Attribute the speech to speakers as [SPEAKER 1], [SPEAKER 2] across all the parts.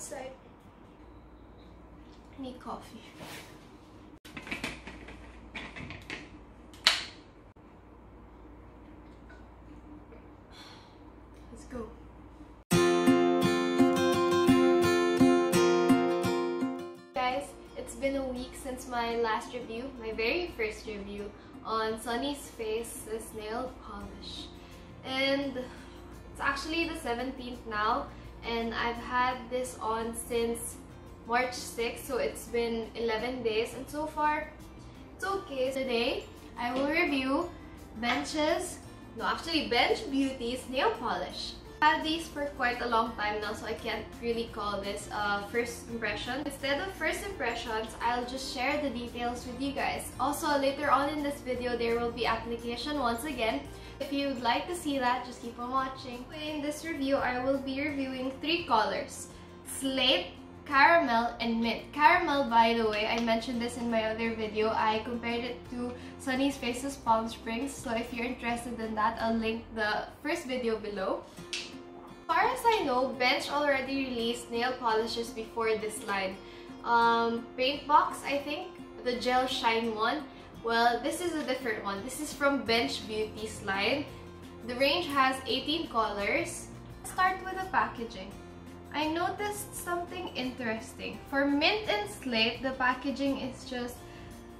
[SPEAKER 1] outside. I need coffee. Let's go. Guys, it's been a week since my last review, my very first review on Sunnies Face's nail polish. And it's actually the 17th now and I've had this on since March 6th so it's been 11 days and so far it's okay. Today I will review Bench's, no actually Bench Beauty's nail polish. I've had these for quite a long time now so I can't really call this a first impression. Instead of first impressions, I'll just share the details with you guys. Also later on in this video there will be application once again. If you'd like to see that, just keep on watching. In this review, I will be reviewing three colors. Slate, caramel, and mint. Caramel, by the way, I mentioned this in my other video. I compared it to Sunnies Face's Palm Springs. So if you're interested in that, I'll link the first video below. As far as I know, Bench already released nail polishes before this line. Um, Paintbox, I think, the gel shine one. Well, this is a different one. This is from Bench Beauty's line. The range has 18 colors. Let's start with the packaging. I noticed something interesting. For Mint and Slate, the packaging is just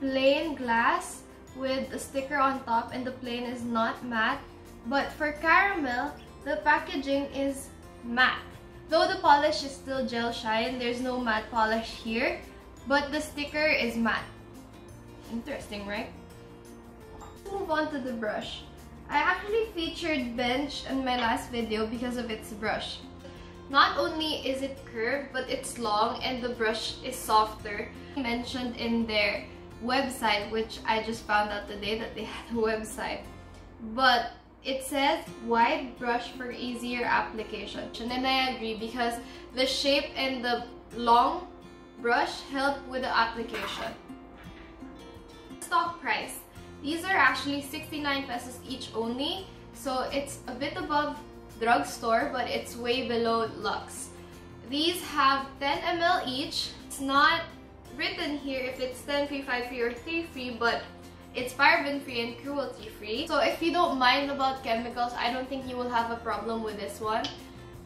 [SPEAKER 1] plain glass with a sticker on top and the plane is not matte. But for Caramel, the packaging is matte. Though the polish is still gel shine, there's no matte polish here, but the sticker is matte. Interesting, right? Let's move on to the brush. I actually featured Bench in my last video because of its brush. Not only is it curved, but it's long and the brush is softer. Mentioned in their website, which I just found out today that they had a website. But it says wide brush for easier application. And I agree because the shape and the long brush help with the application. Stock price. These are actually 69 pesos each only. So it's a bit above drugstore but it's way below Lux. These have 10 ml each. It's not written here if it's 10 free, 5 free, or 3 free but it's paraben free and cruelty free. So if you don't mind about chemicals, I don't think you will have a problem with this one.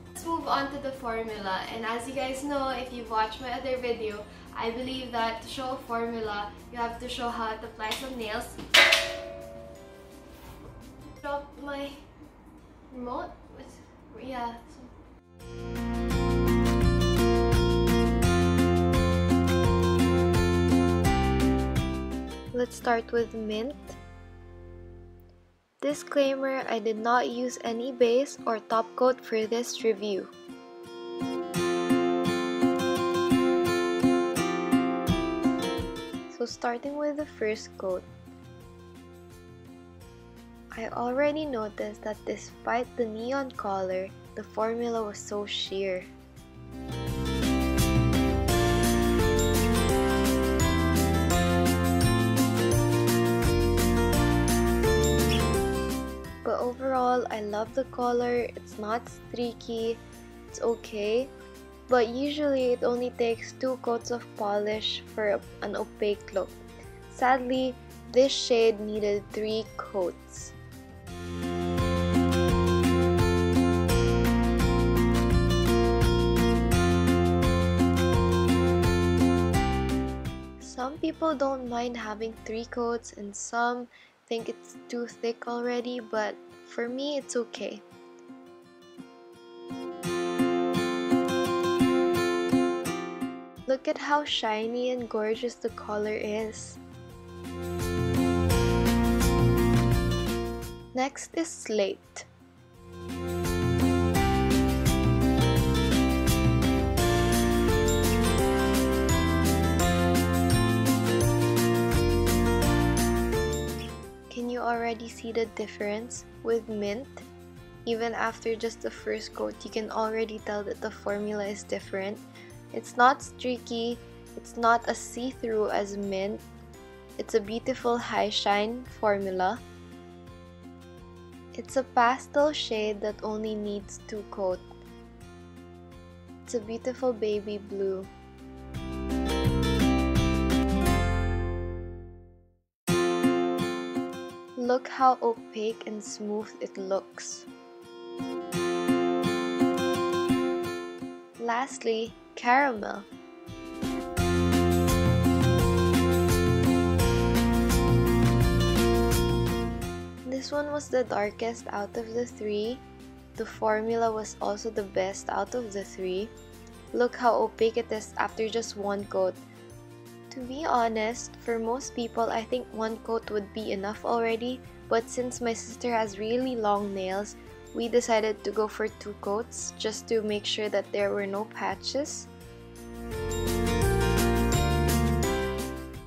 [SPEAKER 1] Let's move on to the formula and as you guys know, if you've watched my other video, I believe that to show a formula, you have to show how to apply some nails. Drop my remote. Yeah.
[SPEAKER 2] Let's start with mint. Disclaimer, I did not use any base or top coat for this review. So starting with the first coat, I already noticed that despite the neon color, the formula was so sheer. I love the color, it's not streaky, it's okay, but usually it only takes two coats of polish for an opaque look. Sadly, this shade needed three coats. Some people don't mind having three coats and some think it's too thick already, but for me it's okay. Look at how shiny and gorgeous the color is. Next is Slate. See the difference with mint? Even after just the first coat, you can already tell that the formula is different. It's not streaky, it's not as see-through as mint. It's a beautiful high shine formula. It's a pastel shade that only needs two coats. It's a beautiful baby blue. Look how opaque and smooth it looks. Lastly, caramel. This one was the darkest out of the three. The formula was also the best out of the three. Look how opaque it is after just one coat. To be honest, for most people, I think one coat would be enough already, but since my sister has really long nails, we decided to go for two coats just to make sure that there were no patches.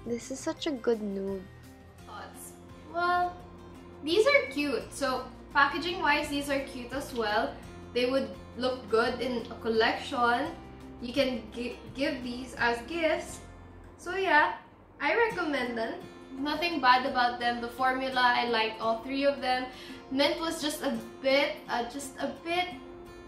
[SPEAKER 2] This is such a good nude.
[SPEAKER 1] Well, these are cute. So packaging wise, these are cute as well. They would look good in a collection. You can give these as gifts. So yeah, I recommend them. Nothing bad about them. The formula, I liked all three of them. Mint was just a bit, uh, just a bit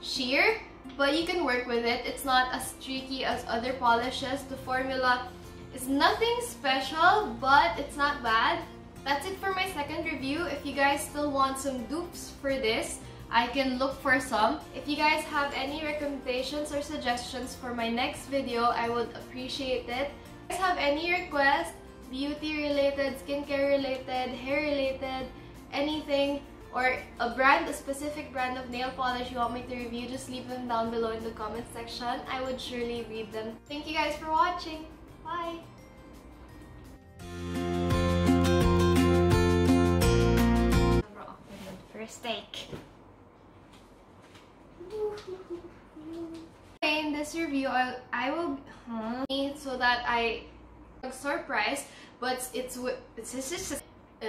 [SPEAKER 1] sheer, but you can work with it. It's not as streaky as other polishes. The formula is nothing special, but it's not bad. That's it for my second review. If you guys still want some dupes for this, I can look for some. If you guys have any recommendations or suggestions for my next video, I would appreciate it. If you guys have any requests, beauty related, skincare related, hair related, anything, or a brand, a specific brand of nail polish you want me to review, just leave them down below in the comment section. I would surely read them. Thank you guys for watching. Bye! For a steak. In this review, I, I will so that I store price, but it's it's it's just uh,